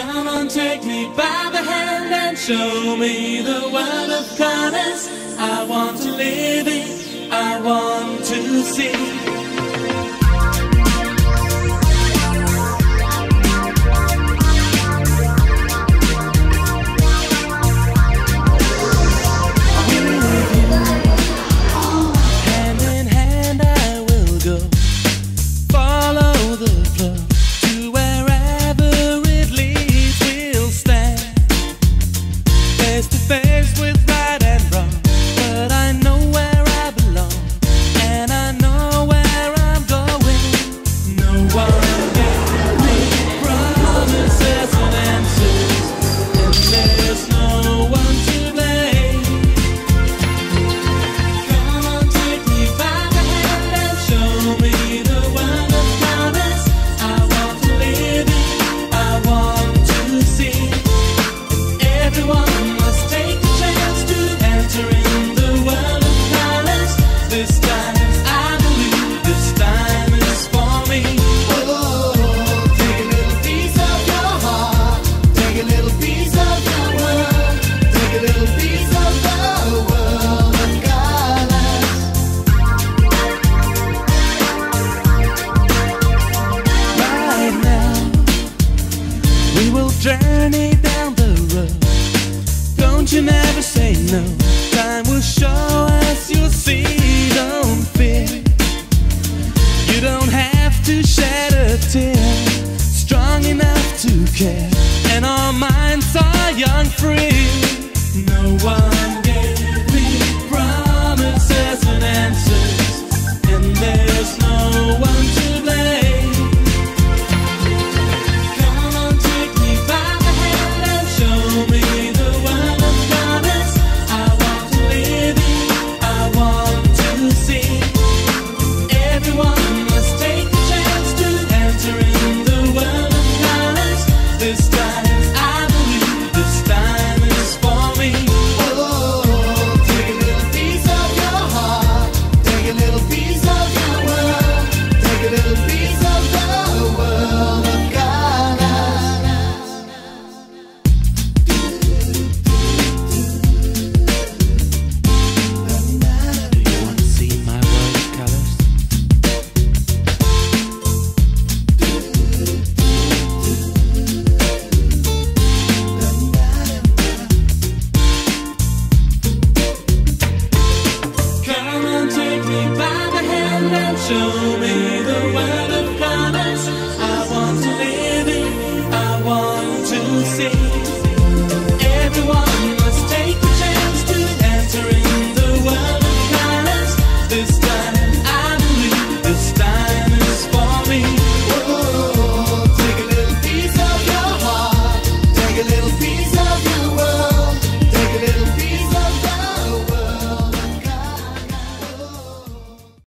Come on, take me by the hand and show me the world of colors. I want to live it, I want to see. journey down the road. Don't you never say no. Time will show us you'll see. Don't fear. You don't have to shed a tear. Strong enough to care, and our minds are young, free. No one. me by the hand and show me the word of God.